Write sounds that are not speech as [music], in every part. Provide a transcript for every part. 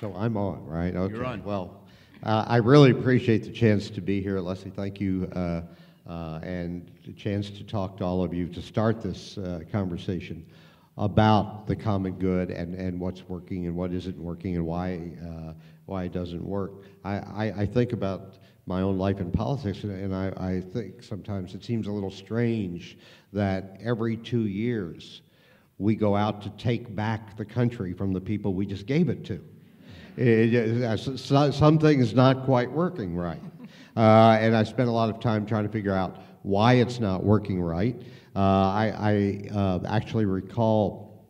So I'm on, right? Okay. You're on. Well, uh, I really appreciate the chance to be here. Leslie, thank you. Uh, uh, and the chance to talk to all of you to start this uh, conversation about the common good and, and what's working and what isn't working and why, uh, why it doesn't work. I, I, I think about my own life in politics, and- and I, I think sometimes it seems a little strange that every two years we go out to take back the country from the people we just gave it to. It- it- uh, so- something's not quite working right. [laughs] Uh, and I spent a lot of time trying to figure out why it's not working right. Uh, I, I uh, actually recall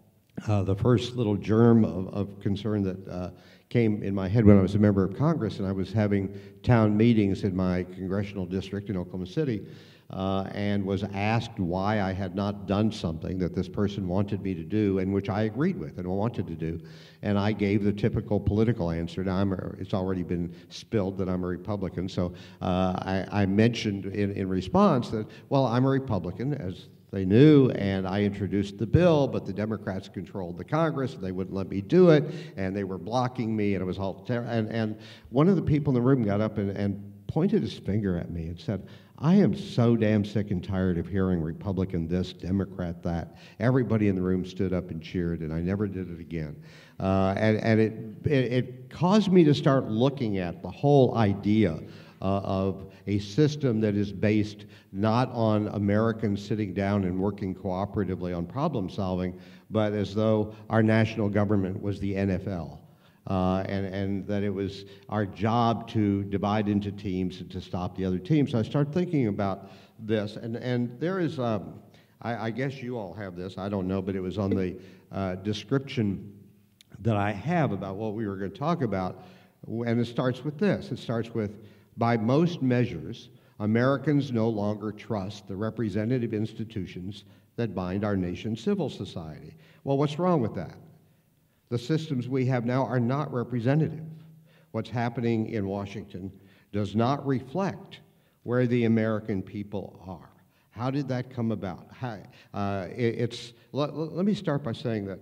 uh, the first little germ of, of concern that uh, came in my head when I was a member of Congress and I was having town meetings in my congressional district in Oklahoma City uh, and was asked why I had not done something that this person wanted me to do and which I agreed with and wanted to do. And I gave the typical political answer. Now, I'm it's already been spilled that I'm a Republican, so uh, I, I mentioned in, in response that, well, I'm a Republican, as they knew, and I introduced the bill, but the Democrats controlled the Congress, and they wouldn't let me do it, and they were blocking me, and it was all terrible. And, and one of the people in the room got up and, and pointed his finger at me and said, I am so damn sick and tired of hearing Republican this, Democrat that. Everybody in the room stood up and cheered, and I never did it again. Uh, and and it, it, it caused me to start looking at the whole idea uh, of a system that is based not on Americans sitting down and working cooperatively on problem solving, but as though our national government was the NFL. Uh, and, and that it was our job to divide into teams and to stop the other teams. So I started thinking about this, and, and there is, um, I, I guess you all have this, I don't know, but it was on the uh, description that I have about what we were going to talk about, and it starts with this. It starts with, by most measures, Americans no longer trust the representative institutions that bind our nation's civil society. Well, what's wrong with that? The systems we have now are not representative. What's happening in Washington does not reflect where the American people are. How did that come about? How, uh, it- it's, let, let me start by saying that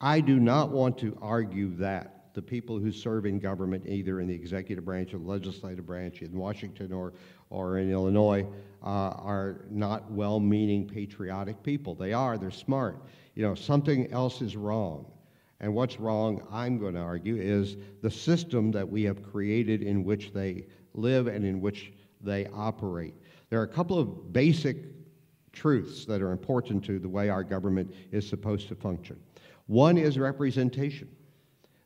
I do not want to argue that the people who serve in government, either in the executive branch or the legislative branch in Washington or, or in Illinois, uh, are not well meaning, patriotic people. They are, they're smart. You know, something else is wrong. And what's wrong, I'm going to argue, is the system that we have created in which they live and in which they operate. There are a couple of basic truths that are important to the way our government is supposed to function. One is representation.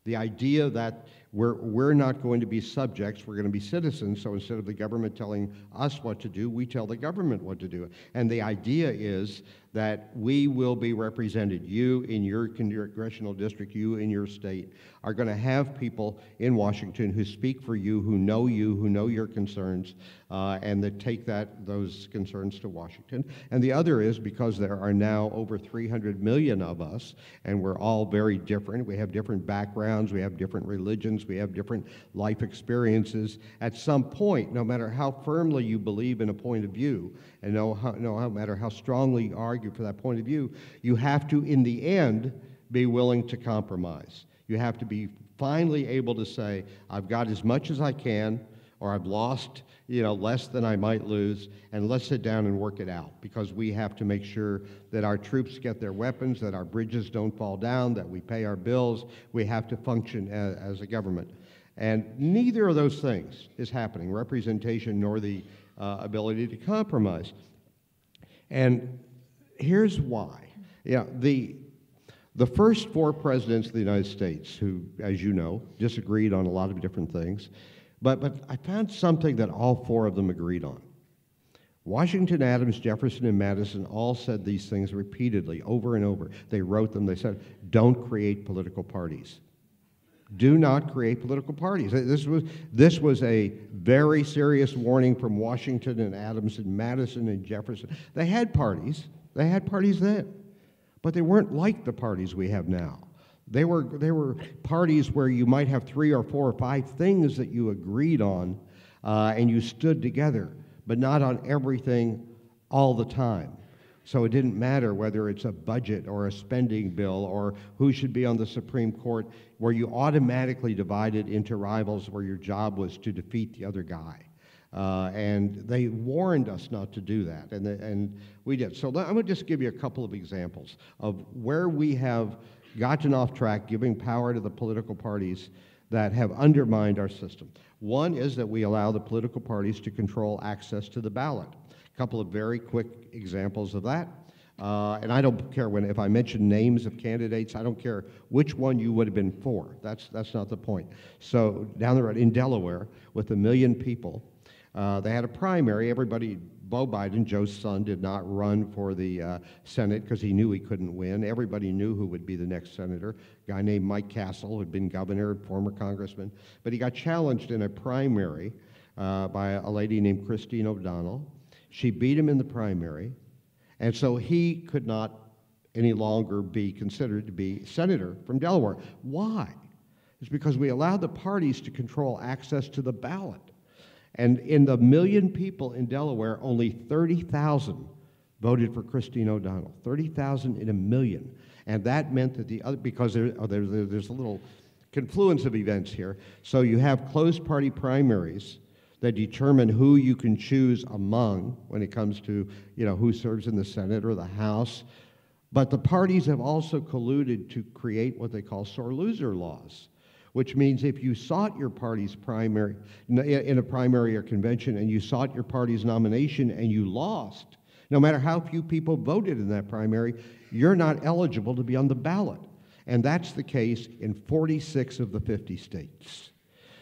The idea that we're, we're not going to be subjects, we're going to be citizens, so instead of the government telling us what to do, we tell the government what to do. And the idea is that we will be represented. You in your congressional district, you in your state, are going to have people in Washington who speak for you, who know you, who know your concerns, uh, and that take that, those concerns to Washington. And the other is because there are now over 300 million of us, and we're all very different. We have different backgrounds, we have different religions, we have different life experiences. At some point, no matter how firmly you believe in a point of view, and no, no matter how strongly you argue for that point of view, you have to, in the end, be willing to compromise. You have to be finally able to say, I've got as much as I can, or I've lost, you know, less than I might lose, and let's sit down and work it out because we have to make sure that our troops get their weapons, that our bridges don't fall down, that we pay our bills. We have to function as, as a government. And neither of those things is happening, representation nor the uh, ability to compromise. And here's why. Yeah, the, the first four presidents of the United States, who, as you know, disagreed on a lot of different things, but, but I found something that all four of them agreed on. Washington, Adams, Jefferson, and Madison all said these things repeatedly, over and over. They wrote them, they said, don't create political parties. Do not create political parties. This was, this was a very serious warning from Washington and Adams and Madison and Jefferson. They had parties, they had parties then, but they weren't like the parties we have now. They were, they were parties where you might have three or four or five things that you agreed on uh, and you stood together, but not on everything all the time. So it didn't matter whether it's a budget or a spending bill or who should be on the Supreme Court, where you automatically divided into rivals where your job was to defeat the other guy. Uh, and they warned us not to do that, and, the, and we did. So I'm going to just give you a couple of examples of where we have gotten off track, giving power to the political parties that have undermined our system. One is that we allow the political parties to control access to the ballot. A couple of very quick examples of that. Uh, and I don't care when if I mention names of candidates. I don't care which one you would have been for. That's that's not the point. So down the road in Delaware, with a million people, uh, they had a primary. Everybody, Beau Biden, Joe's son, did not run for the uh, Senate because he knew he couldn't win. Everybody knew who would be the next senator. A guy named Mike Castle, who had been governor, former congressman. But he got challenged in a primary uh, by a lady named Christine O'Donnell. She beat him in the primary, and so he could not any longer be considered to be senator from Delaware. Why? It's because we allowed the parties to control access to the ballot. And in the million people in Delaware, only 30,000 voted for Christine O'Donnell. 30,000 in a million. And that meant that the other, because there, oh, there, there's a little confluence of events here. So you have closed party primaries that determine who you can choose among when it comes to, you know, who serves in the Senate or the House. But the parties have also colluded to create what they call sore loser laws which means if you sought your party's primary in a primary or convention and you sought your party's nomination and you lost, no matter how few people voted in that primary, you're not eligible to be on the ballot. And that's the case in 46 of the 50 states.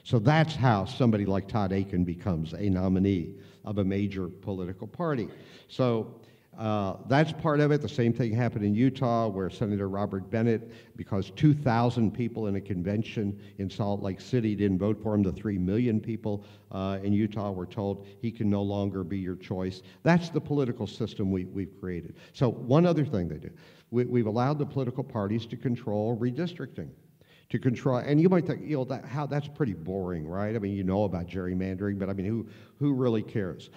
So that's how somebody like Todd Akin becomes a nominee of a major political party. So uh, that's part of it. The same thing happened in Utah, where Senator Robert Bennett, because 2,000 people in a convention in Salt Lake City didn't vote for him, the 3 million people uh, in Utah were told he can no longer be your choice. That's the political system we, have created. So, one other thing they do we, we've allowed the political parties to control redistricting to control. And you might think, you know, that, how that's pretty boring, right? I mean, you know about gerrymandering, but I mean, who who really cares?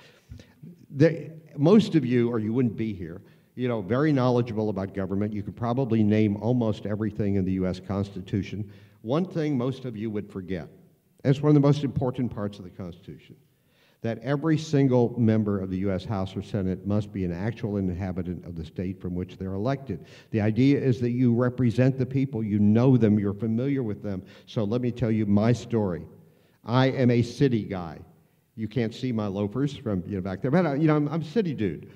The, most of you, or you wouldn't be here, you know, very knowledgeable about government. You could probably name almost everything in the U.S. Constitution. One thing most of you would forget, it's one of the most important parts of the Constitution, that every single member of the U.S. House or Senate must be an actual inhabitant of the state from which they're elected. The idea is that you represent the people, you know them, you're familiar with them. So let me tell you my story. I am a city guy. You can't see my loafers from you know back there, but uh, you know I'm, I'm a city dude.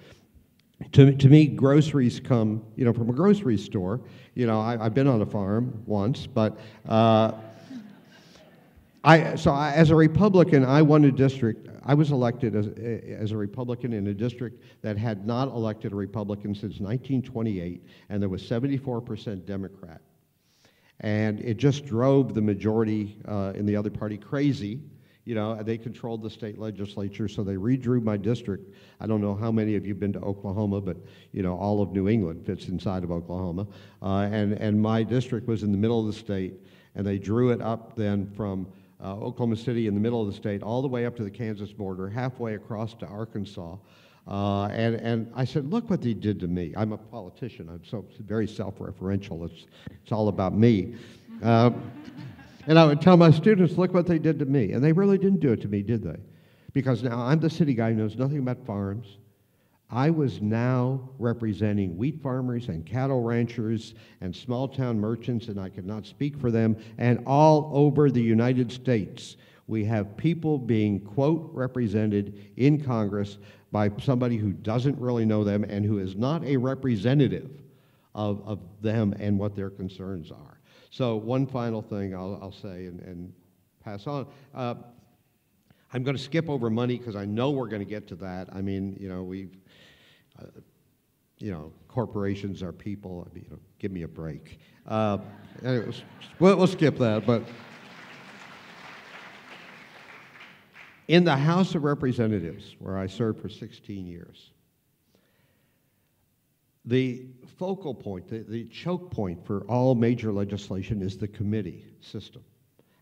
To, to me, groceries come you know from a grocery store. You know I, have been on a farm once, but uh, I so I, as a Republican, I won a district. I was elected as, as a Republican in a district that had not elected a Republican since 1928, and there was 74% Democrat. And it just drove the majority uh, in the other party crazy you know, they controlled the state legislature, so they redrew my district. I don't know how many of you have been to Oklahoma, but, you know, all of New England fits inside of Oklahoma. Uh, and, and my district was in the middle of the state, and they drew it up then from uh, Oklahoma City in the middle of the state all the way up to the Kansas border, halfway across to Arkansas. Uh, and, and I said, look what they did to me. I'm a politician. I'm so very self-referential. It's, it's all about me. Uh, [laughs] and I would tell my students, look what they did to me. And they really didn't do it to me, did they? Because now I'm the city guy who knows nothing about farms. I was now representing wheat farmers and cattle ranchers and small town merchants, and I could not speak for them. And all over the United States, we have people being, quote, represented in Congress by somebody who doesn't really know them and who is not a representative of, of them and what their concerns are. So one final thing I'll, I'll say and, and, pass on. Uh, I'm going to skip over money because I know we're going to get to that. I mean, you know, we, uh, you know, corporations are people. You know, give me a break. Uh, anyways, we'll, we'll skip that. But in the House of Representatives, where I served for 16 years, the focal point, the, the choke point for all major legislation is the committee system.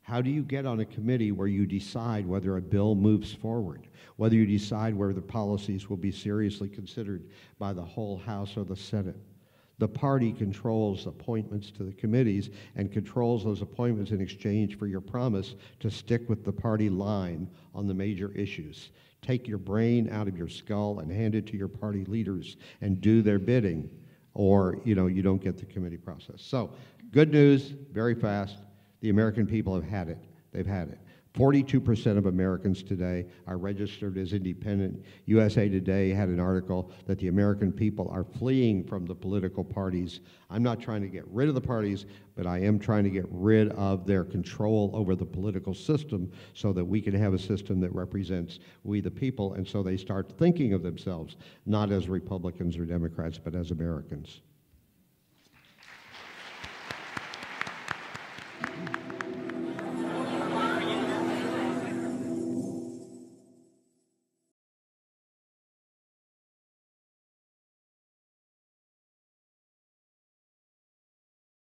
How do you get on a committee where you decide whether a bill moves forward, whether you decide whether the policies will be seriously considered by the whole House or the Senate? The party controls appointments to the committees and controls those appointments in exchange for your promise to stick with the party line on the major issues. Take your brain out of your skull and hand it to your party leaders and do their bidding, or you know you don't get the committee process. So, good news, very fast. The American people have had it. They've had it. 42% of Americans today are registered as independent. USA Today had an article that the American people are fleeing from the political parties. I'm not trying to get rid of the parties, but I am trying to get rid of their control over the political system so that we can have a system that represents we the people, and so they start thinking of themselves not as Republicans or Democrats, but as Americans.